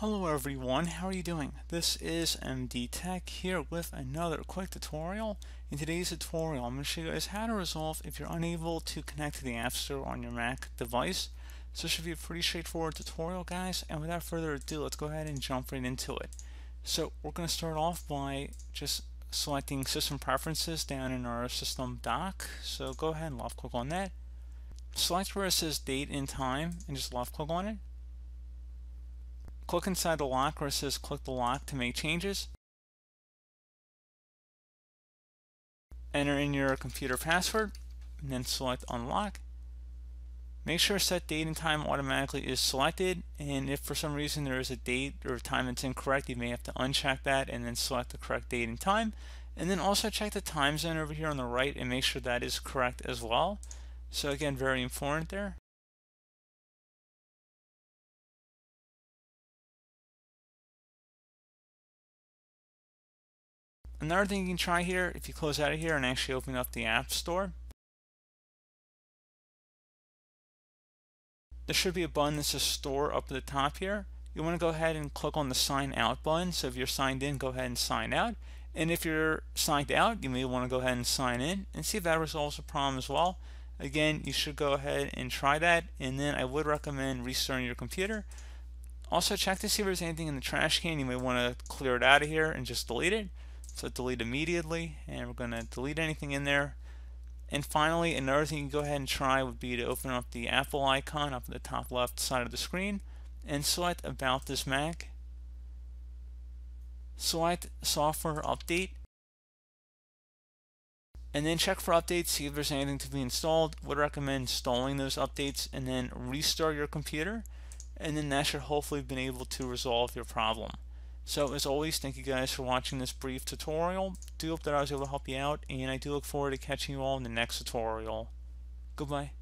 Hello everyone, how are you doing? This is MD Tech here with another quick tutorial. In today's tutorial, I'm going to show you guys how to resolve if you're unable to connect to the App Store on your Mac device. So this should be a pretty straightforward tutorial guys, and without further ado, let's go ahead and jump right into it. So we're going to start off by just selecting System Preferences down in our System dock. So go ahead and left click on that. Select where it says Date and Time and just left click on it click inside the lock where it says click the lock to make changes. Enter in your computer password and then select unlock. Make sure set date and time automatically is selected and if for some reason there is a date or time that's incorrect you may have to uncheck that and then select the correct date and time and then also check the time zone over here on the right and make sure that is correct as well. So again very important there. Another thing you can try here, if you close out of here and actually open up the App Store, there should be a button that says Store up at the top here. You want to go ahead and click on the Sign Out button. So if you're signed in, go ahead and sign out. And if you're signed out, you may want to go ahead and sign in and see if that resolves the problem as well. Again, you should go ahead and try that. And then I would recommend restarting your computer. Also check to see if there's anything in the trash can. You may want to clear it out of here and just delete it. So delete immediately, and we're going to delete anything in there. And finally, another thing you can go ahead and try would be to open up the Apple icon up at the top left side of the screen and select About This Mac. Select Software Update. And then check for updates, see if there's anything to be installed. Would recommend installing those updates and then restart your computer. And then that should hopefully have been able to resolve your problem. So as always, thank you guys for watching this brief tutorial. Do hope that I was able to help you out, and I do look forward to catching you all in the next tutorial. Goodbye.